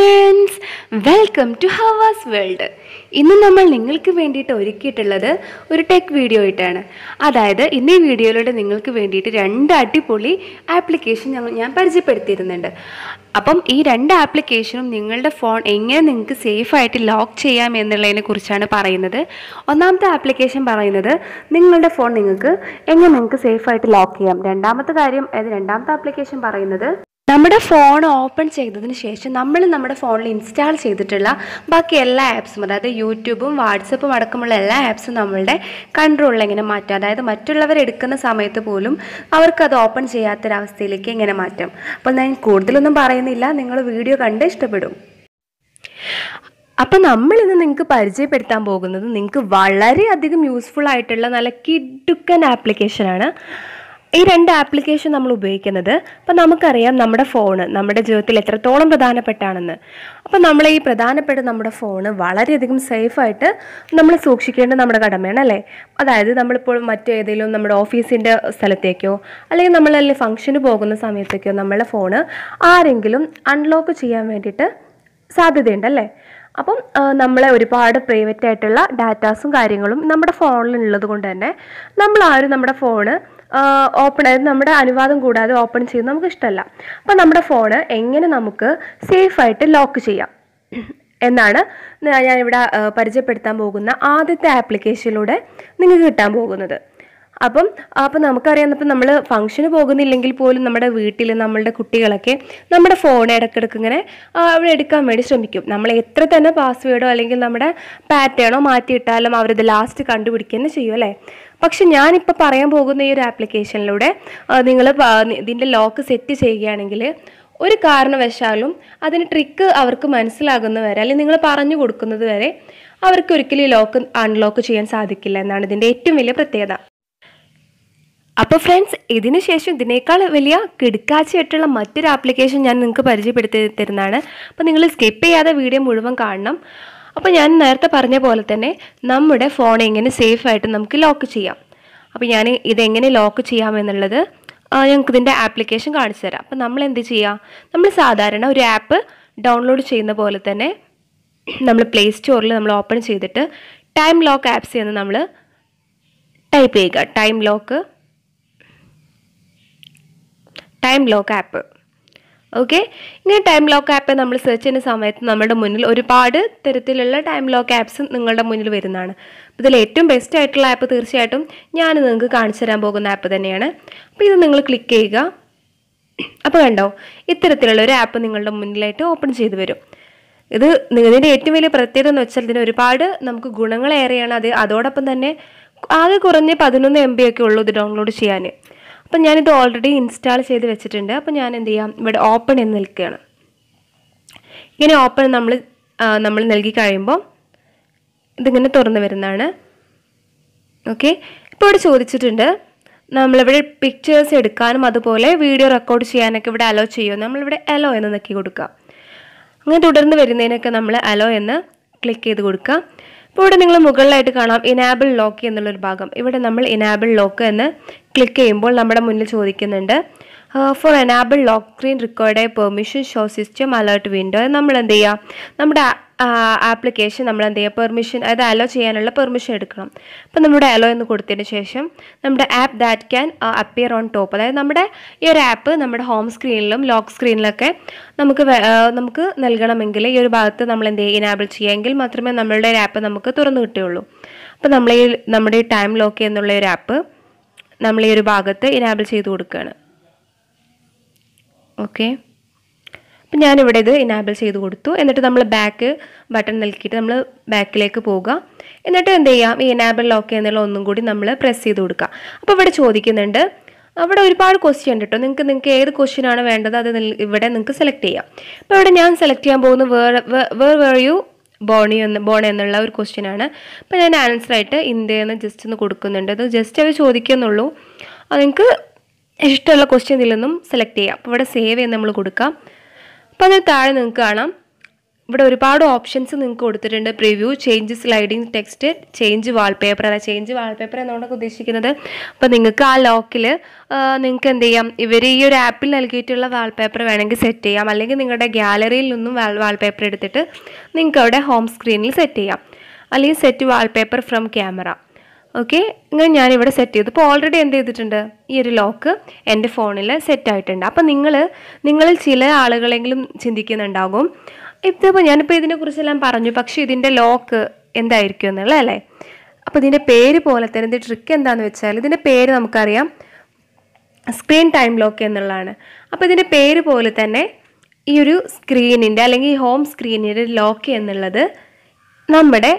Friends welcome to ഹവാസ് world ഇന്ന് നമ്മൾ നിങ്ങൾക്ക് വേണ്ടിയിട്ട് ഒരുക്കിയിട്ടുള്ളത് ഒരു ടെക് വീഡിയോ ആയിട്ടാണ്. അതായത് ഇന്ന് ഈ വീഡിയോയിലൂടെ നിങ്ങൾക്ക് വേണ്ടിയിട്ട് രണ്ട് അടിപൊളി ആപ്ലിക്കേഷൻ ഞങ്ങൾ ഞാൻ പരിചയപ്പെടുത്തിയിരുന്നുണ്ട് അപ്പം ഈ രണ്ട് ആപ്ലിക്കേഷനും നിങ്ങളുടെ ഫോൺ എങ്ങനെ നിങ്ങൾക്ക് സേഫായിട്ട് ലോക്ക് ചെയ്യാം എന്നുള്ളതിനെ കുറിച്ചാണ് പറയുന്നത്. ഒന്നാമത്തെ ആപ്ലിക്കേഷൻ പറയുന്നത് നിങ്ങളുടെ ഫോൺ നിങ്ങൾക്ക് എങ്ങനെ നിങ്ങൾക്ക് സേഫായിട്ട് ലോക്ക് ചെയ്യാം. രണ്ടാമത്തെ കാര്യം അതായത് രണ്ടാമത്തെ ആപ്ലിക്കേഷൻ പറയുന്നത് നമ്മുടെ ഫോൺ ഓപ്പൺ ചെയ്തതിന് ശേഷം നമ്മൾ നമ്മുടെ ഫോണിൽ ഇൻസ്റ്റാൾ ചെയ്തിട്ടുള്ള ബാക്കി എല്ലാ ആപ്സും അതായത് യൂട്യൂബും വാട്സപ്പും അടക്കമുള്ള എല്ലാ ആപ്സും നമ്മളുടെ കൺട്രോളിൽ എങ്ങനെ മാറ്റാം. അതായത് മറ്റുള്ളവർ എടുക്കുന്ന സമയത്ത് പോലും അവർക്ക് അത് ഓപ്പൺ ചെയ്യാത്തൊരവസ്ഥയിലേക്ക് എങ്ങനെ മാറ്റാം. അപ്പോൾ ഞാൻ കൂടുതലൊന്നും പറയുന്നില്ല. നിങ്ങൾ വീഡിയോ കണ്ട് ഇഷ്ടപ്പെടും. അപ്പം നമ്മൾ ഇന്ന് നിങ്ങൾക്ക് പരിചയപ്പെടുത്താൻ പോകുന്നത് നിങ്ങൾക്ക് വളരെയധികം യൂസ്ഫുൾ ആയിട്ടുള്ള നല്ല കിടുക്കൻ ആപ്ലിക്കേഷനാണ് ഈ രണ്ട് ആപ്ലിക്കേഷൻ നമ്മൾ ഉപയോഗിക്കുന്നത് അപ്പം നമുക്കറിയാം നമ്മുടെ ഫോണ് നമ്മുടെ ജീവിതത്തിൽ എത്രത്തോളം പ്രധാനപ്പെട്ടാണെന്ന്. അപ്പം നമ്മൾ ഈ പ്രധാനപ്പെട്ട നമ്മുടെ ഫോണ് വളരെയധികം സേഫായിട്ട് നമ്മൾ സൂക്ഷിക്കേണ്ട നമ്മുടെ കടമയാണ് അല്ലേ? അതായത് നമ്മളിപ്പോൾ മറ്റേതെങ്കിലും നമ്മുടെ ഓഫീസിന്റെ സ്ഥലത്തേക്കോ അല്ലെങ്കിൽ നമ്മൾ നമ്മളല്ലേ ഫംഗ്ഷന് പോകുന്ന സമയത്തേക്കോ നമ്മളെ ഫോണ് ആരെങ്കിലും അൺലോക്ക് ചെയ്യാൻ വേണ്ടിയിട്ട് സാധ്യതയുണ്ടല്ലേ അപ്പം നമ്മളെ ഒരുപാട് പ്രൈവറ്റ് ആയിട്ടുള്ള ഡാറ്റാസും കാര്യങ്ങളും നമ്മുടെ ഫോണിൽ ഉള്ളത് കൊണ്ട് തന്നെ നമ്മളാരും നമ്മുടെ ഫോണ് ഓപ്പൺ അതായത് നമ്മുടെ അനുവാദം കൂടാതെ ഓപ്പൺ ചെയ്യുന്നത് നമുക്ക് ഇഷ്ടമല്ല അപ്പം നമ്മുടെ ഫോണ് എങ്ങനെ നമുക്ക് സേഫായിട്ട് ലോക്ക് ചെയ്യാം? എന്നാണ് ഞാനിവിടെ പരിചയപ്പെടുത്താൻ പോകുന്ന ആദ്യത്തെ ആപ്ലിക്കേഷനിലൂടെ നിങ്ങൾക്ക് കിട്ടാൻ പോകുന്നത്. അപ്പം അപ്പം നമുക്കറിയാം ഇപ്പം നമ്മൾ ഫംഗ്ഷന് പോകുന്നില്ലെങ്കിൽ പോലും നമ്മുടെ വീട്ടിൽ നമ്മളുടെ കുട്ടികളൊക്കെ നമ്മുടെ ഫോൺ ഇടയ്ക്കിടയ്ക്ക് ഇങ്ങനെ അവിടെ എടുക്കാൻ വേണ്ടി ശ്രമിക്കും. നമ്മൾ എത്ര തന്നെ പാസ്വേഡോ അല്ലെങ്കിൽ നമ്മുടെ പാറ്റേണോ മാറ്റിയിട്ടാലും അവരത് ലാസ്റ്റ് കണ്ടുപിടിക്കുക തന്നെ ചെയ്യും അല്ലേ? പക്ഷെ ഞാനിപ്പോൾ പറയാൻ പോകുന്ന ഈ ഒരു ആപ്ലിക്കേഷനിലൂടെ നിങ്ങൾ ഇതിന്റെ ലോക്ക് സെറ്റ് ചെയ്യുകയാണെങ്കിൽ ഒരു കാരണവശാലും അതിന് ട്രിക്ക് അവർക്ക് മനസ്സിലാകുന്നവരെ അല്ലെങ്കിൽ നിങ്ങൾ പറഞ്ഞു കൊടുക്കുന്നത് വരെ അവർക്ക് ഒരിക്കലും ഈ ലോക്ക് അൺലോക്ക് ചെയ്യാൻ സാധിക്കില്ല എന്നാണ് ഇതിന്റെ ഏറ്റവും വലിയ പ്രത്യേകത. അപ്പോൾ ഫ്രണ്ട്സ് ഇതിന് ശേഷം ഇതിനേക്കാൾ വലിയ കിടുക്കാച്ചയായിട്ടുള്ള മറ്റൊരു ആപ്ലിക്കേഷൻ ഞാൻ നിങ്ങൾക്ക് പരിചയപ്പെടുത്തി തരുന്നതാണ്. അപ്പോൾ നിങ്ങൾ സ്കിപ്പ് ചെയ്യാതെ വീഡിയോ മുഴുവൻ കാണണം. അപ്പോൾ ഞാൻ നേരത്തെ പറഞ്ഞ പോലെ തന്നെ നമ്മുടെ ഫോൺ എങ്ങനെ സേഫായിട്ട് നമുക്ക് ലോക്ക് ചെയ്യാം. അപ്പോൾ ഞാൻ ഇതെങ്ങനെ ലോക്ക് ചെയ്യാമെന്നുള്ളത് ഞങ്ങൾക്ക് ഇതിന്റെ ആപ്ലിക്കേഷൻ കാണിച്ചു തരാം. അപ്പോൾ നമ്മൾ എന്ത് ചെയ്യുക നമ്മൾ സാധാരണ ഒരു ആപ്പ് ഡൗൺലോഡ് ചെയ്യുന്ന പോലെ തന്നെ നമ്മൾ പ്ലേ സ്റ്റോറിൽ നമ്മൾ ഓപ്പൺ ചെയ്തിട്ട് ടൈം ലോക്ക് ആപ്സ് എന്ന് നമ്മൾ ടൈപ്പ് ചെയ്യുക. Time lock time lock app okay ഇങ്ങനെ ടൈം ലോക്ക് ആപ്പ് നമ്മൾ സെർച്ച് ചെയ്യുന്ന സമയത്ത് നമ്മുടെ മുന്നിൽ ഒരുപാട് തരത്തിലുള്ള ടൈം ലോക്ക് ആപ്സ് നിങ്ങളുടെ മുന്നിൽ വരുന്നതാണ്. അപ്പോൾ ഇതിൽ ഏറ്റവും ബെസ്റ്റ് ആയിട്ടുള്ള ആപ്പ് തീർച്ചയായിട്ടും ഞാൻ നിങ്ങൾക്ക് കാണിച്ചു തരാൻ പോകുന്ന ആപ്പ് തന്നെയാണ്. അപ്പോൾ ഇത് നിങ്ങൾ ക്ലിക്ക് ചെയ്യുക. അപ്പോൾ കണ്ടോ? ഇത്തരത്തിലുള്ള ഒരു ആപ്പ് നിങ്ങളുടെ മുന്നിലായിട്ട് ഓപ്പൺ ചെയ്തു വരും. ഇത് ഇതിന്റെ ഏറ്റവും വലിയ പ്രത്യേകത എന്ന് വെച്ചാൽ ഇതിന് ഒരുപാട് നമുക്ക് ഗുണങ്ങളേറെയാണ് അത് അതോടൊപ്പം തന്നെ ആകെ കുറഞ്ഞ് പതിനൊന്ന് എം ബി ഒക്കെ ഉള്ളൂ ഇത് ഡൗൺലോഡ് ചെയ്യാൻ. അപ്പം ഞാനിത് ഓൾറെഡി ഇൻസ്റ്റാൾ ചെയ്ത് വെച്ചിട്ടുണ്ട്. അപ്പം ഞാൻ എന്ത് ചെയ്യാം? ഇവിടെ ഓപ്പൺ എന്ന് നിൽക്കുകയാണ്. ഇങ്ങനെ ഓപ്പൺ നമ്മൾ നമ്മൾ നൽകി കഴിയുമ്പോൾ ഇതിങ്ങനെ തുറന്നു വരുന്നതാണ്. ഓക്കെ ഇപ്പോൾ ഇവിടെ ചോദിച്ചിട്ടുണ്ട് നമ്മളിവിടെ പിക്ചേഴ്സ് എടുക്കാനും അതുപോലെ വീഡിയോ റെക്കോർഡ് ചെയ്യാനൊക്കെ ഇവിടെ അലോ ചെയ്യുമോ? നമ്മളിവിടെ അലോ എന്ന് നക്കി കൊടുക്കുക അങ്ങനെ തുടർന്ന് വരുന്നതിനൊക്കെ നമ്മൾ അലോ എന്ന് ക്ലിക്ക് ചെയ്ത് കൊടുക്കുക ഇപ്പോൾ ഇവിടെ നിങ്ങൾ മുകളിലായിട്ട് കാണാം ഇനാബിൾ ലോക്ക് എന്നുള്ളൊരു ഭാഗം. ഇവിടെ നമ്മൾ ഇനാബിൾ ലോക്ക് എന്ന് ക്ലിക്ക് ചെയ്യുമ്പോൾ നമ്മുടെ മുന്നിൽ ചോദിക്കുന്നുണ്ട്. For enable lock screen required permission show system alert window നമ്മൾ എന്ത് ചെയ്യുക നമ്മുടെ ആപ്ലിക്കേഷൻ നമ്മൾ എന്ത് ചെയ്യുക പെർമിഷൻ അതായത് അലോ ചെയ്യാനുള്ള പെർമിഷൻ എടുക്കണം. അപ്പം നമ്മുടെ അലോ എന്ന് കൊടുത്തതിന് ശേഷം നമ്മുടെ app that can appear on top അതായത് നമ്മുടെ ഈ ഒരു ആപ്പ് നമ്മുടെ ഹോം സ്ക്രീനിലും ലോക്ക് സ്ക്രീനിലൊക്കെ നമുക്ക് നമുക്ക് നൽകണമെങ്കിൽ ഈ ഒരു ഭാഗത്ത് നമ്മൾ എന്ത് ചെയ്യുക ഇനാബിൾ ചെയ്യുമെങ്കിൽ മാത്രമേ നമ്മളുടെ ഒരു ആപ്പ് നമുക്ക് തുറന്നു കിട്ടുകയുള്ളൂ. അപ്പം നമ്മൾ ഈ നമ്മുടെ ടൈം ലോക്ക് എന്നുള്ള ഒരു ആപ്പ് നമ്മൾ ഈ ഒരു ഭാഗത്ത് ഇനാബിൾ ചെയ്ത് കൊടുക്കുകയാണ്. ഓക്കെ അപ്പം ഞാനിവിടെ ഇത് ഇനാബിൾ ചെയ്ത് കൊടുത്തു. എന്നിട്ട് നമ്മൾ ബാക്ക് ബട്ടൺ നൽകിയിട്ട് നമ്മൾ ബാക്കിലേക്ക് പോവുക എന്നിട്ട് എന്ത് ചെയ്യാം? ഈ ഇനാബിൾ ലോക്ക് എന്നുള്ള ഒന്നും കൂടി നമ്മൾ പ്രസ് ചെയ്ത് കൊടുക്കുക അപ്പോൾ ഇവിടെ ചോദിക്കുന്നുണ്ട് അവിടെ ഒരുപാട് ക്വസ്റ്റ്യൻ ഉണ്ട് കേട്ടോ നിങ്ങൾക്ക് നിങ്ങൾക്ക് ഏത് ക്വസ്റ്റ്യൻ ആണ് വേണ്ടത്? അത് ഇവിടെ നിങ്ങൾക്ക് സെലക്ട് ചെയ്യാം. അപ്പോൾ ഇവിടെ ഞാൻ സെലക്ട് ചെയ്യാൻ പോകുന്ന where where where you born എന്ന് ബോൺ എന്നുള്ള ഒരു ക്വസ്റ്റ്യൻ ആണ്. അപ്പോൾ ഞാൻ ആൻസർ ആയിട്ട് ഇന്ത്യ എന്ന് ജസ്റ്റ് ഒന്ന് കൊടുക്കുന്നുണ്ട്. അത് ജസ്റ്റ് അവർ ചോദിക്കുന്നുള്ളൂ. അത് നിങ്ങൾക്ക് ഇഷ്ടമുള്ള ക്വസ്റ്റ്യൻ ഇതിൽ നിന്നും സെലക്ട് ചെയ്യാം. അപ്പോൾ ഇവിടെ സേവ് എന്ന് നമ്മൾ കൊടുക്കാം. അപ്പോൾ അതിന് താഴെ നിങ്ങൾക്ക് കാണാം. ഇവിടെ ഒരുപാട് ഓപ്ഷൻസ് നിങ്ങൾക്ക് കൊടുത്തിട്ടുണ്ട്. Preview change sliding text change wallpaper അല്ല ചേഞ്ച് വാൾപേപ്പർ എന്നുകൊണ്ടൊക്കെ ഉദ്ദേശിക്കുന്നത്. അപ്പോൾ നിങ്ങൾക്ക് ആ ലോക്കിൽ നിങ്ങൾക്ക് എന്ത് ചെയ്യാം? ഇവർ ഈ ഒരു ആപ്പിൽ നൽകിയിട്ടുള്ള വാൾപേപ്പർ വേണമെങ്കിൽ സെറ്റ് ചെയ്യാം. അല്ലെങ്കിൽ നിങ്ങളുടെ ഗ്യാലറിയിൽ നിന്നും വാൾപേപ്പർ എടുത്തിട്ട് നിങ്ങൾക്ക് അവിടെ ഹോം സ്ക്രീനിൽ സെറ്റ് ചെയ്യാം. അല്ലെങ്കിൽ set wallpaper from camera okay ഇങ്ങനെ ഞാനിവിടെ സെറ്റ് ചെയ്തു. ഇപ്പോൾ ഓൾറെഡി എന്ത് ചെയ്തിട്ടുണ്ട്? ഈ ഒരു ലോക്ക് എന്റെ ഫോണിൽ സെറ്റ് ആയിട്ടുണ്ട്. അപ്പം നിങ്ങൾ നിങ്ങളിൽ ചില ആളുകളെങ്കിലും ചിന്തിക്കുന്നുണ്ടാകും. ഇതിപ്പോൾ ഞാനിപ്പോൾ ഇതിനെക്കുറിച്ചെല്ലാം പറഞ്ഞു. പക്ഷേ ഇതിന്റെ ലോക്ക് എന്തായിരിക്കും എന്നുള്ളത് അല്ലേ? അപ്പോൾ ഇതിന്റെ പേര് പോലെ തന്നെ ഇതിന്റെ ട്രിക്ക് എന്താണെന്ന് വെച്ചാൽ ഇതിന്റെ പേര് നമുക്കറിയാം. സ്ക്രീൻ ടൈം ലോക്ക് എന്നുള്ളതാണ്. അപ്പോൾ ഇതിന്റെ പേര് പോലെ തന്നെ ഈ ഒരു സ്ക്രീനിന്റെ അല്ലെങ്കിൽ ഈ ഹോം സ്ക്രീനിന്റെ ലോക്ക് എന്നുള്ളത് നമ്മുടെ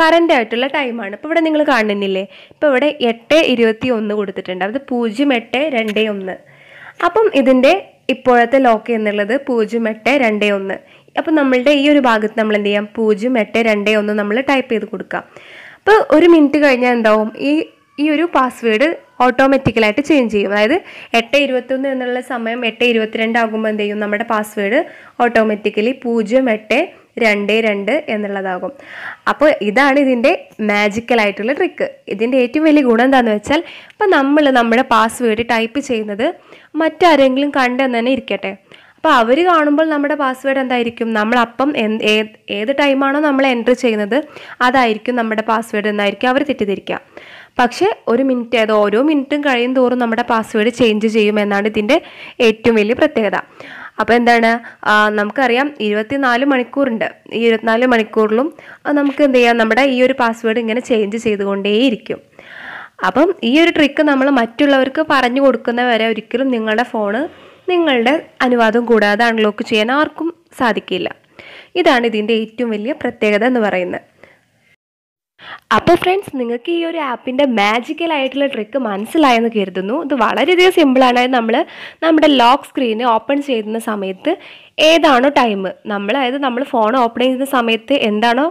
കറന്റ് ആയിട്ടുള്ള ടൈമാണ് ഇപ്പോൾ ഇവിടെ നിങ്ങൾ കാണുന്നില്ലേ? ഇപ്പോൾ ഇവിടെ എട്ട് ഇരുപത്തി ഒന്ന് കൊടുത്തിട്ടുണ്ട്. അത് പൂജ്യം എട്ട് രണ്ട് ഒന്ന്. അപ്പം ഇതിന്റെ ഇപ്പോഴത്തെ ലോക്ക് എന്നുള്ളത് പൂജ്യം എട്ട് രണ്ട് ഒന്ന്. അപ്പം നമ്മളുടെ ഈ ഒരു ഭാഗത്ത് നമ്മൾ എന്ത് ചെയ്യാം? പൂജ്യം എട്ട് രണ്ട് ഒന്ന് നമ്മൾ ടൈപ്പ് ചെയ്ത് കൊടുക്കാം. അപ്പോൾ ഒരു മിനിറ്റ് കഴിഞ്ഞാൽ എന്താവും? ഈ ഈ ഒരു പാസ്വേഡ് ഓട്ടോമാറ്റിക്കലായിട്ട് ചേഞ്ച് ചെയ്യും. അതായത് എട്ട് ഇരുപത്തൊന്ന് എന്നുള്ള സമയം എട്ട് ഇരുപത്തിരണ്ട് ആകുമ്പോൾ എന്ത് ചെയ്യും? നമ്മുടെ പാസ്വേഡ് ഓട്ടോമാറ്റിക്കലി പൂജ്യം എട്ട് രണ്ട് രണ്ട് എന്നുള്ളതാകും. അപ്പോൾ ഇതാണ് ഇതിന്റെ മാജിക്കൽ ആയിട്ടുള്ള ട്രിക്ക് ഇതിന്റെ ഏറ്റവും വലിയ ഗുണം എന്താണെന്ന് വെച്ചാൽ ഇപ്പം നമ്മൾ നമ്മുടെ പാസ്വേഡ് ടൈപ്പ് ചെയ്യുന്നത് മറ്റാരെങ്കിലും കണ്ടെന്ന് തന്നെ ഇരിക്കട്ടെ. അപ്പോൾ അവർ കാണുമ്പോൾ നമ്മുടെ പാസ്വേഡ് എന്തായിരിക്കും? നമ്മൾ അപ്പം ഏത് ടൈമാണോ നമ്മൾ എന്റർ ചെയ്യുന്നത് അതായിരിക്കും നമ്മുടെ പാസ്വേഡ് എന്നായിരിക്കും അവർ തെറ്റിദ്ധരിക്കുക. പക്ഷേ ഒരു മിനിറ്റ് അത് ഓരോ മിനിറ്റും കഴിയും തോറും നമ്മുടെ പാസ്വേഡ് ചേഞ്ച് ചെയ്യും എന്നാണ് ഇതിന്റെ ഏറ്റവും വലിയ പ്രത്യേകത. അപ്പോൾ എന്താണ്? നമുക്കറിയാം ഇരുപത്തിനാല് മണിക്കൂറുണ്ട്. ഈ ഇരുപത്തിനാല് മണിക്കൂറിലും നമുക്ക് എന്ത് ചെയ്യാം? നമ്മുടെ ഈ ഒരു പാസ്വേഡ് ഇങ്ങനെ ചേഞ്ച് ചെയ്തുകൊണ്ടേയിരിക്കും. അപ്പം ഈ ഒരു ട്രിക്ക് നമ്മൾ മറ്റുള്ളവർക്ക് പറഞ്ഞു കൊടുക്കുന്നവരെ ഒരിക്കലും നിങ്ങളുടെ ഫോണ് നിങ്ങളുടെ അനുവാദം കൂടാതെ അൺലോക്ക് ചെയ്യാൻ ആർക്കും സാധിക്കില്ല. ഇതാണ് ഇതിന്റെ ഏറ്റവും വലിയ പ്രത്യേകത എന്ന് പറയുന്നത്. അപ്പോൾ ഫ്രണ്ട്സ് നിങ്ങൾക്ക് ഈ ഒരു ആപ്പിന്റെ മാജിക്കൽ ആയിട്ടുള്ള ട്രിക്ക് മനസ്സിലായെന്ന് കരുതുന്നു. ഇത് വളരെയധികം സിമ്പിളാണ് നമ്മൾ നമ്മുടെ ലോക്ക് സ്ക്രീന് ഓപ്പൺ ചെയ്യുന്ന സമയത്ത് ഏതാണോ ടൈം നമ്മൾ അതായത് നമ്മൾ ഫോൺ ഓപ്പൺ ചെയ്യുന്ന സമയത്ത് എന്താണോ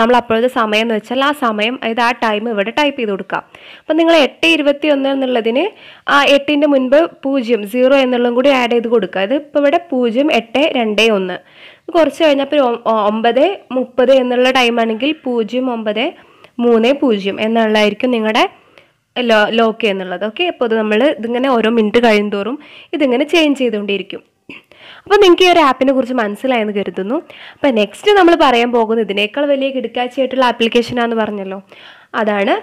നമ്മൾ അപ്പോഴത്തെ സമയം എന്ന് വെച്ചാൽ ആ സമയം അതായത് ആ ടൈം ഇവിടെ ടൈപ്പ് ചെയ്ത് കൊടുക്കാം. അപ്പം നിങ്ങൾ എട്ട് ഇരുപത്തി ഒന്ന് എന്നുള്ളതിന് ആ എട്ടിന്റെ മുൻപ് പൂജ്യം സീറോ എന്നുള്ളതും കൂടി ആഡ് ചെയ്ത് കൊടുക്കുക. അത് ഇപ്പോൾ ഇവിടെ പൂജ്യം എട്ട് രണ്ട് ഒന്ന്. കുറച്ച് കഴിഞ്ഞപ്പോൾ ഒമ്പത് മുപ്പത് എന്നുള്ള ടൈമാണെങ്കിൽ പൂജ്യം ഒമ്പത് മൂന്ന് പൂജ്യം എന്നുള്ളതായിരിക്കും നിങ്ങളുടെ ലോ ലോക്ക് എന്നുള്ളത്. ഓക്കെ അപ്പോൾ അത് നമ്മൾ ഇതിങ്ങനെ ഓരോ മിനിറ്റ് കഴിയുന്തോറും ഇതിങ്ങനെ ചേഞ്ച് ചെയ്തുകൊണ്ടിരിക്കും അപ്പോൾ നിങ്ങൾക്ക് ഈ ഒരു ആപ്പിനെ കുറിച്ച് മനസ്സിലായെന്ന് കരുതുന്നു. അപ്പോൾ നെക്സ്റ്റ് നമ്മൾ പറയാൻ പോകുന്നത് ഇതിനേക്കാൾ വലിയ കിടക്കാഴ്ചയായിട്ടുള്ള ആപ്ലിക്കേഷനാണെന്ന് പറഞ്ഞല്ലോ. അതാണ്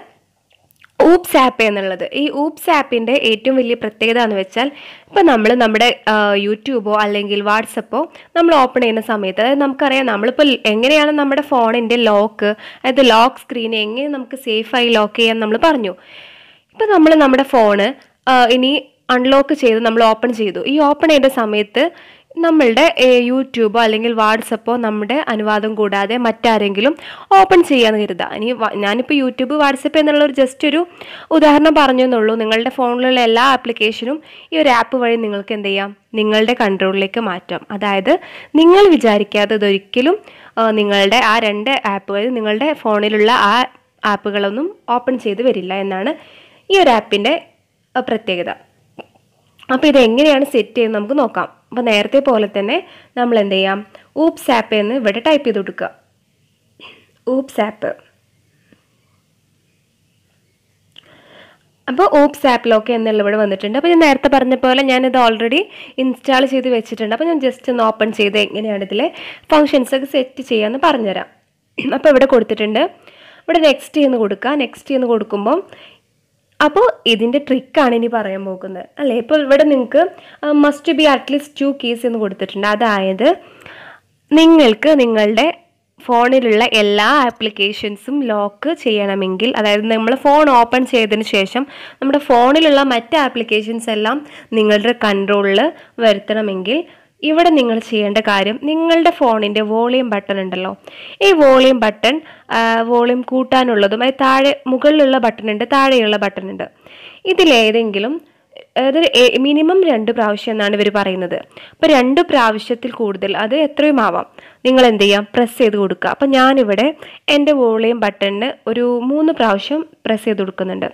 ഊപ്സ് ആപ്പ് എന്നുള്ളത്. ഈ ഊപ്സ് ആപ്പിന്റെ ഏറ്റവും വലിയ പ്രത്യേകത എന്ന് വെച്ചാൽ ഇപ്പം നമ്മൾ നമ്മുടെ യൂട്യൂബോ അല്ലെങ്കിൽ വാട്സപ്പോ നമ്മൾ ഓപ്പൺ ചെയ്യുന്ന സമയത്ത് അതായത് നമുക്കറിയാം നമ്മളിപ്പോൾ എങ്ങനെയാണ് നമ്മുടെ ഫോണിന്റെ ലോക്ക് അതായത് ലോക്ക് സ്ക്രീൻ എങ്ങനെ നമുക്ക് സേഫായി ലോക്ക് ചെയ്യാൻ നമ്മൾ പറഞ്ഞു. ഇപ്പം നമ്മൾ നമ്മുടെ ഫോണ് ഇനി അൺലോക്ക് ചെയ്ത് നമ്മൾ ഓപ്പൺ ചെയ്തു. ഈ ഓപ്പൺ ചെയ്ത സമയത്ത് നമ്മളുടെ യൂട്യൂബോ അല്ലെങ്കിൽ വാട്സപ്പോ നമ്മുടെ അനുവാദം കൂടാതെ മറ്റാരെങ്കിലും ഓപ്പൺ ചെയ്യാന്ന് കരുതുക ഇനി ഞാനിപ്പോൾ യൂട്യൂബ് വാട്സപ്പ് എന്നുള്ള ഒരു ജസ്റ്റ് ഒരു ഉദാഹരണം പറഞ്ഞു എന്നുള്ളൂ. നിങ്ങളുടെ ഫോണിലുള്ള എല്ലാ ആപ്ലിക്കേഷനും ഈ ഒരു ആപ്പ് വഴി നിങ്ങൾക്ക് എന്ത് ചെയ്യാം? നിങ്ങളുടെ കൺട്രോളിലേക്ക് മാറ്റാം. അതായത് നിങ്ങൾ വിചാരിക്കാതെ ഇതൊരിക്കലും നിങ്ങളുടെ ആ രണ്ട് ആപ്പുകൾ നിങ്ങളുടെ ഫോണിലുള്ള ആ ആപ്പുകളൊന്നും ഓപ്പൺ ചെയ്ത് വരില്ല എന്നാണ് ഈ ഒരു ആപ്പിന്റെ പ്രത്യേകത. അപ്പോൾ ഇതെങ്ങനെയാണ് സെറ്റ് ചെയ്യുന്നത് നമുക്ക് നോക്കാം. അപ്പോൾ നേരത്തെ പോലെ തന്നെ നമ്മൾ എന്ത് ചെയ്യാം? ഊപ്സ് ആപ്പ് എന്ന് ഇവിടെ ടൈപ്പ് ചെയ്ത് കൊടുക്കുക. ഊപ്സ് ആപ്പ് അപ്പോൾ ഓപ്സ് ആപ്പിലൊക്കെ എന്നുള്ള ഇവിടെ വന്നിട്ടുണ്ട്. അപ്പോൾ ഞാൻ നേരത്തെ പറഞ്ഞ പോലെ ഞാനിത് ഓൾറെഡി ഇൻസ്റ്റാൾ ചെയ്ത് വെച്ചിട്ടുണ്ട്. അപ്പോൾ ഞാൻ ജസ്റ്റ് ഒന്ന് ഓപ്പൺ ചെയ്ത് എങ്ങനെയാണ് ഇതിലെ ഫങ്ഷൻസ് ഒക്കെ സെറ്റ് ചെയ്യാമെന്ന് പറഞ്ഞുതരാം. അപ്പോൾ ഇവിടെ കൊടുത്തിട്ടുണ്ട്. ഇവിടെ നെക്സ്റ്റ് എന്ന് കൊടുക്കുക. നെക്സ്റ്റ് എന്ന് കൊടുക്കുമ്പോൾ അപ്പോൾ ഇതിന്റെ ട്രിക്കാണ് ഇനി പറയാൻ പോകുന്നത്. അല്ലേ? ഇപ്പോൾ ഇവിടെ നിങ്ങൾക്ക് must be at least two keys എന്ന് കൊടുത്തിട്ടുണ്ട്. അതായത് നിങ്ങൾക്ക് നിങ്ങളുടെ ഫോണിലുള്ള എല്ലാ ആപ്ലിക്കേഷൻസും ലോക്ക് ചെയ്യണമെങ്കിൽ അതായത് നമ്മൾ ഫോൺ ഓപ്പൺ ചെയ്തതിന് ശേഷം നമ്മുടെ ഫോണിലുള്ള മറ്റ് ആപ്ലിക്കേഷൻസ് എല്ലാം നിങ്ങളുടെ കൺട്രോളിൽ വരുത്തണമെങ്കിൽ ഇവിടെ നിങ്ങൾ ചെയ്യേണ്ട കാര്യം നിങ്ങളുടെ ഫോണിന്റെ വോളിയം ബട്ടൺ ഉണ്ടല്ലോ. ഈ വോളിയം ബട്ടൺ വോളിയം കൂട്ടാനുള്ളതും അത് താഴെ മുകളിലുള്ള ബട്ടൺ ഉണ്ട് താഴെയുള്ള ബട്ടൺ ഉണ്ട്. ഇതിലേതെങ്കിലും അത് മിനിമം രണ്ട് പ്രാവശ്യം എന്നാണ് ഇവർ പറയുന്നത്. അപ്പോൾ രണ്ട് പ്രാവശ്യത്തിൽ കൂടുതൽ അത് എത്രയും ആവാം. നിങ്ങൾ എന്ത് ചെയ്യാം? പ്രസ് ചെയ്ത് കൊടുക്കുക. അപ്പം ഞാനിവിടെ എന്റെ വോളിയം ബട്ടണിന് ഒരു മൂന്ന് പ്രാവശ്യം പ്രസ് ചെയ്ത് കൊടുക്കുന്നുണ്ട്.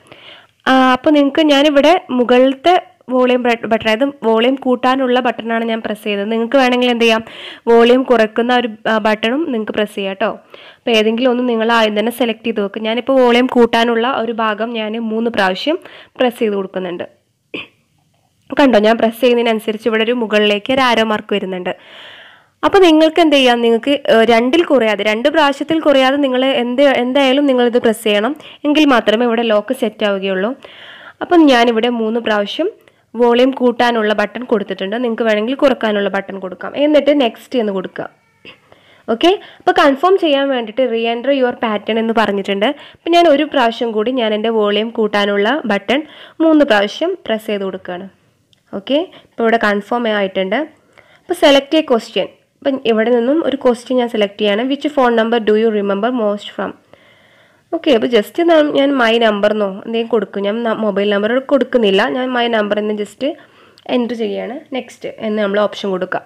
അപ്പോൾ നിങ്ങൾക്ക് ഞാനിവിടെ മുകളിലത്തെ വോളിയം ബട്ടൺ അതായത് വോളിയം കൂട്ടാനുള്ള ബട്ടണാണ് ഞാൻ പ്രസ് ചെയ്തത്. നിങ്ങൾക്ക് വേണമെങ്കിൽ എന്ത് ചെയ്യാം? വോളിയം കുറയ്ക്കുന്ന ഒരു ബട്ടണും നിങ്ങൾക്ക് പ്രസ് ചെയ്യാം കേട്ടോ അപ്പോൾ ഏതെങ്കിലും ഒന്ന് നിങ്ങൾ ആദ്യം തന്നെ സെലക്ട് ചെയ്ത് വെക്കുക ഞാനിപ്പോൾ വോളിയം കൂട്ടാനുള്ള ഒരു ഭാഗം ഞാൻ മൂന്ന് പ്രാവശ്യം പ്രസ് ചെയ്ത് കൊടുക്കുന്നുണ്ട്. കണ്ടോ? ഞാൻ പ്രസ് ചെയ്യുന്നതിനനുസരിച്ച് ഇവിടെ ഒരു മുകളിലേക്ക് ഒരു ആരോ മാർക്ക് വരുന്നുണ്ട്. അപ്പോൾ നിങ്ങൾക്ക് എന്ത് ചെയ്യാം? നിങ്ങൾക്ക് രണ്ടിൽ കുറയാതെ രണ്ട് പ്രാവശ്യത്തിൽ കുറയാതെ നിങ്ങൾ എന്ത് എന്തായാലും നിങ്ങളിത് പ്രസ് ചെയ്യണം. എങ്കിൽ മാത്രമേ ഇവിടെ ലോക്ക് സെറ്റ് ആവുകയുള്ളൂ. അപ്പം ഞാനിവിടെ മൂന്ന് പ്രാവശ്യം വോളിയം കൂട്ടാനുള്ള ബട്ടൺ കൊടുത്തിട്ടുണ്ട്. നിങ്ങൾക്ക് വേണമെങ്കിൽ കുറക്കാനുള്ള ബട്ടൺ കൊടുക്കാം. എന്നിട്ട് നെക്സ്റ്റ് എന്ന് കൊടുക്കുക. ഓക്കെ അപ്പോൾ കൺഫേം ചെയ്യാൻ വേണ്ടിയിട്ട് റീ എൻട്രി യുവർ പാറ്റേൺ എന്ന് പറഞ്ഞിട്ടുണ്ട്. അപ്പം ഞാൻ ഒരു പ്രാവശ്യം കൂടി ഞാൻ എന്റെ വോളിയം കൂട്ടാനുള്ള ബട്ടൺ മൂന്ന് പ്രാവശ്യം പ്രസ് ചെയ്ത് കൊടുക്കുകയാണ്. ഓക്കെ ഇപ്പോൾ ഇവിടെ കൺഫേം ആയിട്ടുണ്ട്. അപ്പോൾ സെലക്ട് എ ക്വസ്റ്റ്യൻ അപ്പം ഇവിടെ നിന്നും ഒരു ക്വസ്റ്റ്യൻ ഞാൻ സെലക്ട് ചെയ്യാണ്. Which phone number do you remember most from okay അപ്പോൾ ജസ്റ്റ് ഞാൻ മൈ നമ്പർ എന്നോ എന്തെങ്കിലും കൊടുക്കും. ഞാൻ മൊബൈൽ നമ്പർ കൊടുക്കുന്നില്ല. ഞാൻ മൈ നമ്പർ എന്ന് ജസ്റ്റ് എന്റർ ചെയ്യുകയാണ് നെക്സ്റ്റ് എന്ന് നമ്മൾ ഓപ്ഷൻ കൊടുക്കുക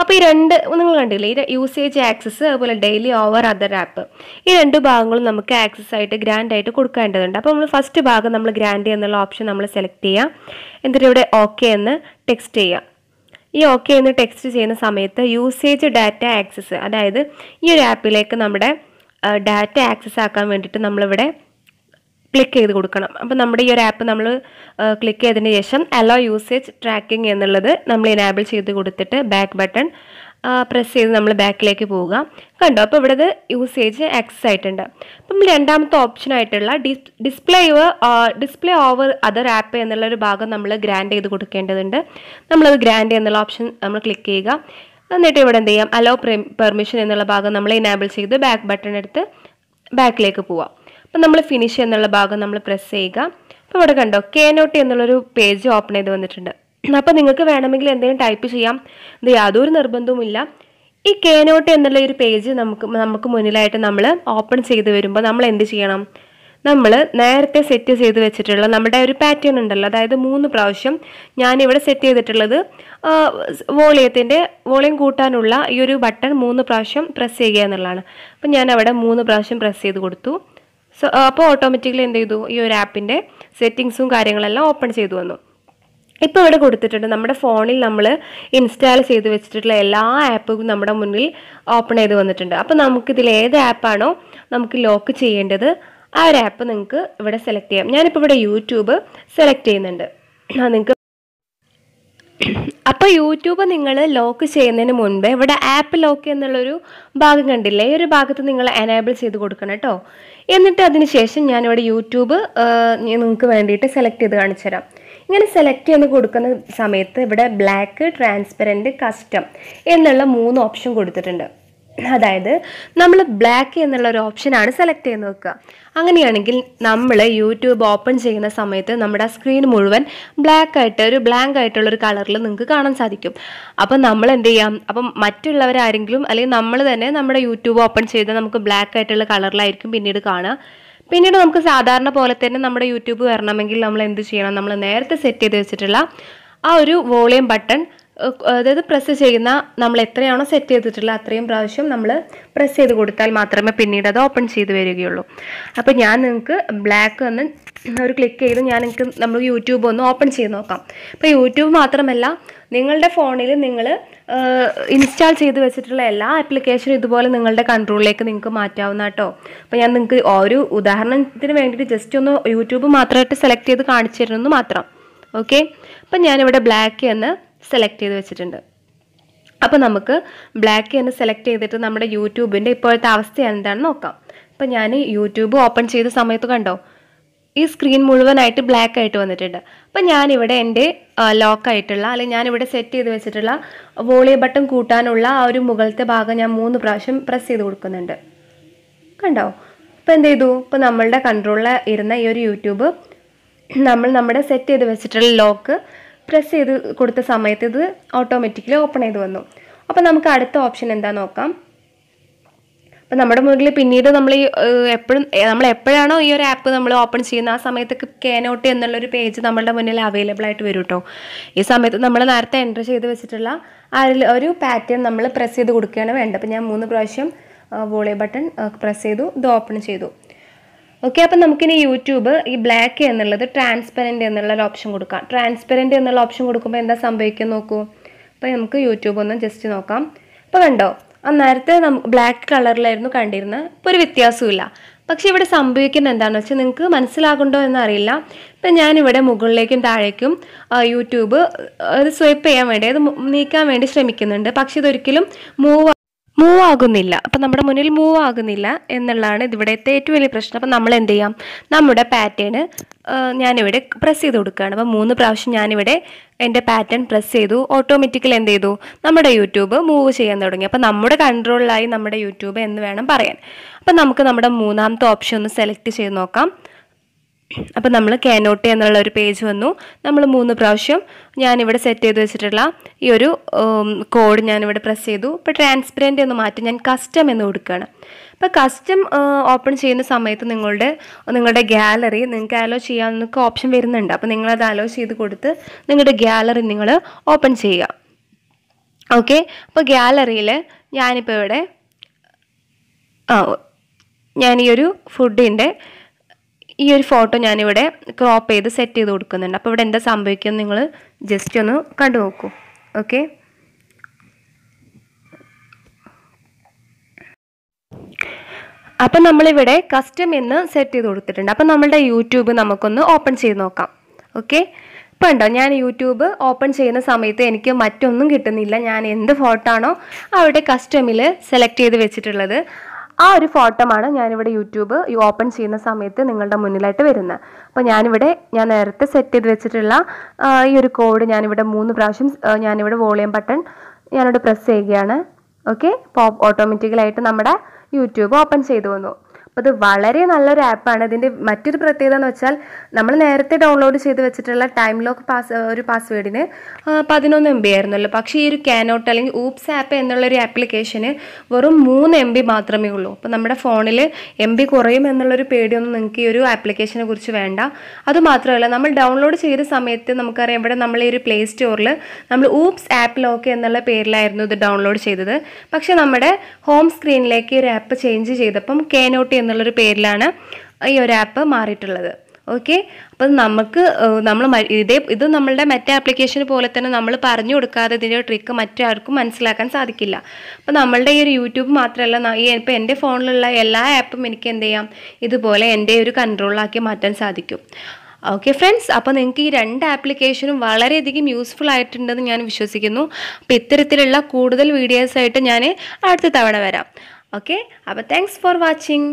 അപ്പോൾ ഈ രണ്ട് നിങ്ങൾ കണ്ടില്ലേ? ഈ യൂസേജ് ആക്സസ് അതുപോലെ ഡെയിലി ഓവർ അതർ ആപ്പ് ഈ രണ്ട് ഭാഗങ്ങളും നമുക്ക് ആക്സസ് ആയിട്ട് ഗ്രാൻഡ് ആയിട്ട് കൊടുക്കേണ്ടതുണ്ട്. അപ്പോൾ നമ്മൾ ഫസ്റ്റ് ഭാഗം നമ്മൾ ഗ്രാൻഡ് എന്നുള്ള ഓപ്ഷൻ നമ്മൾ സെലക്ട് ചെയ്യുക എന്നിട്ട് ഇവിടെ ഓക്കെ എന്ന് ടെക്സ്റ്റ് ചെയ്യുക ഈ ഓക്കെ എന്ന് ടെക്സ്റ്റ് ചെയ്യുന്ന സമയത്ത് യൂസേജ് ഡാറ്റ ആക്സസ് അതായത് ഈ ഒരു ആപ്പിലേക്ക് നമ്മുടെ ഡാറ്റ ആക്സസ് ആക്കാൻ വേണ്ടിയിട്ട് നമ്മളിവിടെ ക്ലിക്ക് ചെയ്ത് കൊടുക്കണം. അപ്പോൾ നമ്മുടെ ഈ ഒരു ആപ്പ് നമ്മൾ ക്ലിക്ക് ചെയ്തതിന് ശേഷം അലോ യൂസേജ് ട്രാക്കിംഗ് എന്നുള്ളത് നമ്മൾ എനാബിൾ ചെയ്ത് കൊടുത്തിട്ട് ബാക്ക് ബട്ടൺ പ്രസ് ചെയ്ത് നമ്മൾ ബാക്കിലേക്ക് പോവുക. കണ്ടോ? അപ്പോൾ ഇവിടെ യൂസേജ് ആക്സസ് ആയിട്ടുണ്ട്. അപ്പം രണ്ടാമത്തെ ഓപ്ഷൻ ആയിട്ടുള്ള dis display display over other app എന്നുള്ളൊരു ഭാഗം നമ്മൾ ഗ്രാൻഡ് ചെയ്ത് കൊടുക്കേണ്ടതുണ്ട്. നമ്മളത് ഗ്രാൻഡ് എന്നുള്ള ഓപ്ഷൻ നമ്മൾ ക്ലിക്ക് ചെയ്യുക. എന്നിട്ട് ഇവിടെ എന്ത് ചെയ്യാം? അലോ പെർമിഷൻ എന്നുള്ള ഭാഗം നമ്മൾ എനാബിൾ ചെയ്ത് ബാക്ക് ബട്ടൺ എടുത്ത് ബാക്കിലേക്ക് പോവാം. അപ്പം നമ്മൾ ഫിനിഷ് എന്നുള്ള ഭാഗം നമ്മൾ പ്രസ് ചെയ്യുക. അപ്പോൾ ഇവിടെ കണ്ടോ കെ നോട്ട് എന്നുള്ളൊരു പേജ് ഓപ്പൺ ചെയ്ത് വന്നിട്ടുണ്ട്. അപ്പോൾ നിങ്ങൾക്ക് വേണമെങ്കിൽ എന്തെങ്കിലും ടൈപ്പ് ചെയ്യാം. ഇത് യാതൊരു നിർബന്ധവുമില്ല. ഈ കെ നോട്ട് എന്നുള്ള ഒരു പേജ് നമുക്ക് നമുക്ക് മുന്നിലായിട്ട് നമ്മൾ ഓപ്പൺ ചെയ്ത് വരുമ്പോൾ നമ്മൾ എന്ത് ചെയ്യണം? നമ്മൾ നേരത്തെ സെറ്റ് ചെയ്ത് വെച്ചിട്ടുള്ള നമ്മുടെ ഒരു പാറ്റേൺ ഉണ്ടല്ലോ. അതായത് മൂന്ന് പ്രാവശ്യം ഞാനിവിടെ സെറ്റ് ചെയ്തിട്ടുള്ളത് വോളിയത്തിന്റെ വോളിയം കൂട്ടാനുള്ള ഈ ഒരു ബട്ടൺ മൂന്ന് പ്രാവശ്യം പ്രസ് ചെയ്യുക എന്നുള്ളതാണ്. അപ്പം ഞാൻ അവിടെ മൂന്ന് പ്രാവശ്യം പ്രസ് ചെയ്ത് കൊടുത്തു. സോ അപ്പോൾ ഓട്ടോമാറ്റിക്കലി എന്ത് ചെയ്തു? ഈ ഒരു ആപ്പിന്റെ സെറ്റിങ്സും കാര്യങ്ങളെല്ലാം ഓപ്പൺ ചെയ്തു വന്നു. ഇപ്പോൾ ഇവിടെ കൊടുത്തിട്ടുണ്ട് നമ്മുടെ ഫോണിൽ നമ്മൾ ഇൻസ്റ്റാൾ ചെയ്ത് വെച്ചിട്ടുള്ള എല്ലാ ആപ്പും നമ്മുടെ മുന്നിൽ ഓപ്പൺ ചെയ്ത് വന്നിട്ടുണ്ട്. അപ്പോൾ നമുക്കിതിൽ ഏത് ആപ്പാണോ നമുക്ക് ലോക്ക് ചെയ്യേണ്ടത് ആ ഒരു ആപ്പ് നിങ്ങൾക്ക് ഇവിടെ സെലക്ട് ചെയ്യാം. ഞാനിപ്പോൾ ഇവിടെ യൂട്യൂബ് സെലക്ട് ചെയ്യുന്നുണ്ട്. നിങ്ങൾക്ക് അപ്പോൾ യൂട്യൂബ് നിങ്ങൾ ലോക്ക് ചെയ്യുന്നതിന് മുൻപ് ഇവിടെ ആപ്പ് ലോക്ക് എന്നുള്ളൊരു ഭാഗം കണ്ടില്ലേ? ഈ ഒരു ഭാഗത്ത് നിങ്ങൾ എനേബിൾ ചെയ്ത് കൊടുക്കണം കേട്ടോ. എന്നിട്ട് അതിന് ശേഷം ഞാനിവിടെ യൂട്യൂബ് നിങ്ങൾക്ക് വേണ്ടിയിട്ട് സെലക്ട് ചെയ്ത് കാണിച്ചു തരാം. ഇങ്ങനെ സെലക്ട് ചെയ്ത് കൊടുക്കുന്ന സമയത്ത് ഇവിടെ ബ്ലാക്ക് ട്രാൻസ്പെറന്റ് കസ്റ്റം എന്നുള്ള മൂന്ന് ഓപ്ഷൻ കൊടുത്തിട്ടുണ്ട്. അതായത് നമ്മൾ ബ്ലാക്ക് എന്നുള്ള ഒരു ഓപ്ഷനാണ് സെലക്ട് ചെയ്ത് നോക്കുക അങ്ങനെയാണെങ്കിൽ നമ്മൾ യൂട്യൂബ് ഓപ്പൺ ചെയ്യുന്ന സമയത്ത് നമ്മുടെ സ്ക്രീൻ മുഴുവൻ ബ്ലാക്ക് ആയിട്ട് ഒരു ബ്ലാങ്ക് ആയിട്ടുള്ള ഒരു കളറിൽ നിങ്ങൾക്ക് കാണാൻ സാധിക്കും. അപ്പം നമ്മൾ എന്ത് ചെയ്യാം? അപ്പം മറ്റുള്ളവരാരെങ്കിലും അല്ലെങ്കിൽ നമ്മൾ തന്നെ നമ്മുടെ യൂട്യൂബ് ഓപ്പൺ ചെയ്ത് നമുക്ക് ബ്ലാക്ക് ആയിട്ടുള്ള കളറിലായിരിക്കും പിന്നീട് കാണുക. പിന്നീട് നമുക്ക് സാധാരണ പോലെ തന്നെ നമ്മുടെ യൂട്യൂബ് വരണമെങ്കിൽ നമ്മൾ എന്ത് ചെയ്യണം? നമ്മൾ നേരത്തെ സെറ്റ് ചെയ്ത് വെച്ചിട്ടുള്ള ആ ഒരു വോളിയം ബട്ടൺ അതായത് പ്രസ് ചെയ്യുന്ന നമ്മൾ എത്രയാണോ സെറ്റ് ചെയ്തിട്ടുള്ള അത്രയും പ്രാവശ്യം നമ്മൾ പ്രസ് ചെയ്ത് കൊടുത്താൽ മാത്രമേ പിന്നീട് അത് ഓപ്പൺ ചെയ്ത് വരികയുള്ളൂ. അപ്പോൾ ഞാൻ നിങ്ങൾക്ക് ബ്ലാക്ക് ഒന്ന് ഒരു ക്ലിക്ക് ചെയ്ത് ഞാൻ നിങ്ങൾക്ക് നമ്മൾ യൂട്യൂബ് ഒന്ന് ഓപ്പൺ ചെയ്ത് നോക്കാം. അപ്പോൾ യൂട്യൂബ് മാത്രമല്ല നിങ്ങളുടെ ഫോണിൽ നിങ്ങൾ ഇൻസ്റ്റാൾ ചെയ്ത് വെച്ചിട്ടുള്ള എല്ലാ ആപ്ലിക്കേഷനും ഇതുപോലെ നിങ്ങളുടെ കൺട്രോളിലേക്ക് നിങ്ങൾക്ക് മാറ്റാവുന്ന കേട്ടോ അപ്പോൾ ഞാൻ നിങ്ങൾക്ക് ഒരു ഉദാഹരണത്തിന് വേണ്ടിയിട്ട് ജസ്റ്റ് ഒന്ന് യൂട്യൂബ് മാത്രമായിട്ട് സെലക്ട് ചെയ്ത് കാണിച്ചു തരുന്നു മാത്രം. ഓക്കെ അപ്പം ഞാനിവിടെ ബ്ലാക്ക് എന്ന് സെലക്ട് ചെയ്ത് വെച്ചിട്ടുണ്ട്. അപ്പോൾ നമുക്ക് ബ്ലാക്ക് എന്ന് സെലക്ട് ചെയ്തിട്ട് നമ്മുടെ യൂട്യൂബിന്റെ ഇപ്പോഴത്തെ അവസ്ഥ എന്താണെന്ന് നോക്കാം. അപ്പോൾ ഞാൻ യൂട്യൂബ് ഓപ്പൺ ചെയ്ത സമയത്ത് കണ്ടോ ഈ സ്ക്രീൻ മുഴുവനായിട്ട് ബ്ലാക്ക് ആയിട്ട് വന്നിട്ടുണ്ട്. അപ്പം ഞാനിവിടെ എന്റെ ലോക്കായിട്ടുള്ള അല്ലെങ്കിൽ ഞാനിവിടെ സെറ്റ് ചെയ്ത് വെച്ചിട്ടുള്ള വോളിയ ബട്ടൺ കൂട്ടാനുള്ള ആ ഒരു മുകളിലത്തെ ഭാഗം ഞാൻ മൂന്ന് പ്രാവശ്യം പ്രസ് ചെയ്ത് കൊടുക്കുന്നുണ്ട്. കണ്ടോ? അപ്പോൾ എന്ത് ചെയ്തു? ഇപ്പം നമ്മളുടെ കൺട്രോളിൽ ഇരുന്ന ഈ ഒരു യൂട്യൂബ് നമ്മൾ നമ്മുടെ സെറ്റ് ചെയ്ത് വെച്ചിട്ടുള്ള ലോക്ക് പ്രസ് ചെയ്ത് കൊടുത്ത സമയത്ത് ഇത് ഓട്ടോമാറ്റിക്കലി ഓപ്പൺ ചെയ്ത് വന്നു. അപ്പം നമുക്ക് അടുത്ത ഓപ്ഷൻ എന്താ നോക്കാം. അപ്പം നമ്മുടെ മുന്നിൽ പിന്നീട് നമ്മൾ ഈ എപ്പോഴും നമ്മൾ എപ്പോഴാണോ ഈ ഒരു ആപ്പ് നമ്മൾ ഓപ്പൺ ചെയ്യുന്ന ആ സമയത്തൊക്കെ കേനോട്ട് എന്നുള്ളൊരു പേജ് നമ്മളുടെ മുന്നിൽ അവൈലബിൾ ആയിട്ട് വരും കേട്ടോ ഈ സമയത്ത് നമ്മൾ നേരത്തെ എന്റർ ചെയ്ത് വെച്ചിട്ടുള്ള ആ ഒരു പാറ്റേൺ നമ്മൾ പ്രസ് ചെയ്ത് കൊടുക്കുകയാണ് വേണ്ടത്. അപ്പം ഞാൻ മൂന്ന് പ്രാവശ്യം വോളി ബട്ടൺ പ്രസ് ചെയ്തു ഇത് ഓപ്പൺ ചെയ്തു. ഓക്കെ അപ്പം നമുക്കിനി യൂട്യൂബ് ഈ ബ്ലാക്ക് എന്നുള്ളത് ട്രാൻസ്പെറന്റ് എന്നുള്ള ഒരു ഓപ്ഷൻ കൊടുക്കാം. ട്രാൻസ്പെറന്റ് എന്നുള്ള ഓപ്ഷൻ കൊടുക്കുമ്പോൾ എന്താ സംഭവിക്കുക നോക്കൂ. അപ്പോൾ നമുക്ക് യൂട്യൂബ് ഒന്ന് ജസ്റ്റ് നോക്കാം. അപ്പോൾ കണ്ടോ നേരത്തെ നമുക്ക് ബ്ലാക്ക് കളറിലായിരുന്നു കണ്ടിരുന്നത്. ഇപ്പോൾ ഒരു വ്യത്യാസമില്ല പക്ഷേ ഇവിടെ സംഭവിക്കുന്നത് എന്താണെന്ന് വെച്ചാൽ നിങ്ങൾക്ക് മനസ്സിലാകുണ്ടോ എന്നറിയില്ല. ഇപ്പം ഞാനിവിടെ മുകളിലേക്കും താഴേക്കും യൂട്യൂബ് അത് സ്വൈപ്പ് ചെയ്യാൻ വേണ്ടി അത് നീക്കാൻ വേണ്ടി ശ്രമിക്കുന്നുണ്ട്. പക്ഷേ ഇതൊരിക്കലും മൂവ് മൂവ് ആകുന്നില്ല അപ്പം നമ്മുടെ മുന്നിൽ മൂവ് ആകുന്നില്ല എന്നുള്ളതാണ് ഇതിവിടുത്തെ ഏറ്റവും വലിയ പ്രശ്നം. അപ്പം നമ്മൾ എന്ത് ചെയ്യാം? നമ്മുടെ പാറ്റേൺ ഞാനിവിടെ പ്രസ് ചെയ്ത് കൊടുക്കുകയാണ്. അപ്പം മൂന്ന് പ്രാവശ്യം ഞാനിവിടെ എന്റെ പാറ്റേൺ പ്രസ് ചെയ്തു. ഓട്ടോമാറ്റിക്കലി എന്ത് ചെയ്തു? നമ്മുടെ യൂട്യൂബ് മൂവ് ചെയ്യാൻ തുടങ്ങി. അപ്പം നമ്മുടെ കൺട്രോളിലായി നമ്മുടെ യൂട്യൂബ് എന്ന് വേണം പറയാൻ. അപ്പം നമുക്ക് നമ്മുടെ മൂന്നാമത്തെ ഓപ്ഷൻ ഒന്ന് സെലക്ട് ചെയ്ത് നോക്കാം. അപ്പം നമ്മൾ കാനോട്ടി എന്നുള്ള ഒരു പേജ് വന്നു. നമ്മൾ മൂന്ന് പ്രാവശ്യം ഞാനിവിടെ സെറ്റ് ചെയ്ത് വെച്ചിട്ടുള്ള ഈ ഒരു കോഡ് ഞാനിവിടെ പ്രസ് ചെയ്തു. ഇപ്പോൾ ട്രാൻസ്പെറന്റ് എന്ന് മാറ്റി ഞാൻ കസ്റ്റം എന്ന് കൊടുക്കുകയാണ്. അപ്പോൾ കസ്റ്റം ഓപ്പൺ ചെയ്യുന്ന സമയത്ത് നിങ്ങളുടെ നിങ്ങളുടെ ഗാലറി നിങ്ങൾക്ക് അലോ ചെയ്യാമെന്നൊക്കെ ഓപ്ഷൻ വരുന്നുണ്ട്. അപ്പോൾ നിങ്ങളത് അലോ ചെയ്ത് കൊടുത്ത് നിങ്ങളുടെ ഗാലറി നിങ്ങൾ ഓപ്പൺ ചെയ്യുക. ഓക്കെ അപ്പോൾ ഗാലറിയിൽ ഞാനിപ്പോൾ ഇവിടെ ആ ഞാൻ ഈ ഒരു ഫുഡിന്റെ ഈ ഒരു ഫോട്ടോ ഞാനിവിടെ ക്രോപ്പ് ചെയ്ത് സെറ്റ് ചെയ്ത് കൊടുക്കുന്നുണ്ട്. അപ്പോൾ ഇവിടെ എന്താ സംഭവിക്കുന്നത് നിങ്ങൾ ജസ്റ്റ് ഒന്ന് കണ്ടു നോക്കൂ. ഓക്കെ അപ്പം നമ്മളിവിടെ കസ്റ്റം എന്ന് സെറ്റ് ചെയ്ത് കൊടുത്തിട്ടുണ്ട്. അപ്പം നമ്മളുടെ യൂട്യൂബ് നമുക്കൊന്ന് ഓപ്പൺ ചെയ്ത് നോക്കാം. ഓക്കെ ഇപ്പം ഉണ്ടോ ഞാൻ യൂട്യൂബ് ഓപ്പൺ ചെയ്യുന്ന സമയത്ത് എനിക്ക് മറ്റൊന്നും കിട്ടുന്നില്ല. ഞാൻ എന്ത് ഫോട്ടോ ആണോ അവിടെ കസ്റ്റമിൽ സെലക്ട് ചെയ്ത് വെച്ചിട്ടുള്ളത്. ആ ഒരു ഫോട്ടോമാണ് ഞാനിവിടെ യൂട്യൂബ് ഓപ്പൺ ചെയ്യുന്ന സമയത്ത് നിങ്ങളുടെ മുന്നിലായിട്ട് വരുന്നത്. അപ്പോൾ ഞാനിവിടെ ഞാൻ നേരത്തെ സെറ്റ് ചെയ്ത് വെച്ചിട്ടുള്ള ഈ ഒരു കോഡ് ഞാനിവിടെ മൂന്ന് പ്രാവശ്യം ഞാനിവിടെ വോളിയം ബട്ടൺ ഞാനിവിടെ പ്രസ് ചെയ്യുകയാണ്. ഓക്കെ അപ്പോൾ ഓട്ടോമാറ്റിക്കലായിട്ട് നമ്മുടെ യൂട്യൂബ് ഓപ്പൺ ചെയ്തു വന്നു. അപ്പോൾ ഇത് വളരെ നല്ലൊരു ആപ്പാണ് ഇതിന്റെ മറ്റൊരു പ്രത്യേകത എന്ന് വെച്ചാൽ നമ്മൾ നേരത്തെ ഡൗൺലോഡ് ചെയ്ത് വെച്ചിട്ടുള്ള ടൈം ലോക്ക് പാസ് ഒരു പാസ്വേഡിന് പതിനൊന്ന് എം ബി ആയിരുന്നല്ലോ. പക്ഷേ ഈ ഒരു കാനോട്ട് അല്ലെങ്കിൽ ഊപ്സ് ആപ്പ് എന്നുള്ളൊരു ആപ്ലിക്കേഷന് വെറും മൂന്ന് എം ബി മാത്രമേ ഉള്ളൂ. അപ്പോൾ നമ്മുടെ ഫോണിൽ എം ബി കുറയും എന്നുള്ളൊരു പേടിയൊന്നും നിങ്ങൾക്ക് ഈ ഒരു ആപ്ലിക്കേഷനെ കുറിച്ച് വേണ്ട. അതുമാത്രമല്ല നമ്മൾ ഡൗൺലോഡ് ചെയ്ത സമയത്ത് നമുക്കറിയാം ഇവിടെ നമ്മൾ ഈ ഒരു പ്ലേ സ്റ്റോറിൽ നമ്മൾ ഊപ്സ് ആപ്പ് ലോക്ക് എന്നുള്ള പേരിലായിരുന്നു ഇത് ഡൗൺലോഡ് ചെയ്തത്. പക്ഷേ നമ്മുടെ ഹോം സ്ക്രീനിലേക്ക് ഒരു ആപ്പ് ചേഞ്ച് ചെയ്തപ്പം കേനോട്ടി എന്നുള്ളൊരു പേരിലാണ് ഈ ഒരു ആപ്പ് മാറിയിട്ടുള്ളത്. ഓക്കെ അപ്പം നമുക്ക് നമ്മൾ ഇതേ ഇത് നമ്മളുടെ മറ്റേ ആപ്ലിക്കേഷൻ പോലെ തന്നെ നമ്മൾ പറഞ്ഞു കൊടുക്കാതെ ഇതിന്റെ ട്രിക്ക് മറ്റാർക്കും മനസ്സിലാക്കാൻ സാധിക്കില്ല. അപ്പം നമ്മളുടെ ഈ ഒരു യൂട്യൂബ് മാത്രമല്ല ഈ ഇപ്പം എന്റെ ഫോണിലുള്ള എല്ലാ ആപ്പും എനിക്ക് എന്ത് ചെയ്യാം? ഇതുപോലെ എന്റെ ഒരു കൺട്രോളിലാക്കി മാറ്റാൻ സാധിക്കും. ഓക്കെ ഫ്രണ്ട്സ് അപ്പോൾ നിങ്ങൾക്ക് ഈ രണ്ട് ആപ്ലിക്കേഷനും വളരെയധികം യൂസ്ഫുൾ ആയിട്ടുണ്ടെന്ന് ഞാൻ വിശ്വസിക്കുന്നു. അപ്പോൾ ഇത്തരത്തിലുള്ള കൂടുതൽ വീഡിയോസായിട്ട് ഞാൻ അടുത്ത തവണ വരാം. ഓക്കെ അപ്പോൾ താങ്ക്സ് ഫോർ വാച്ചിങ്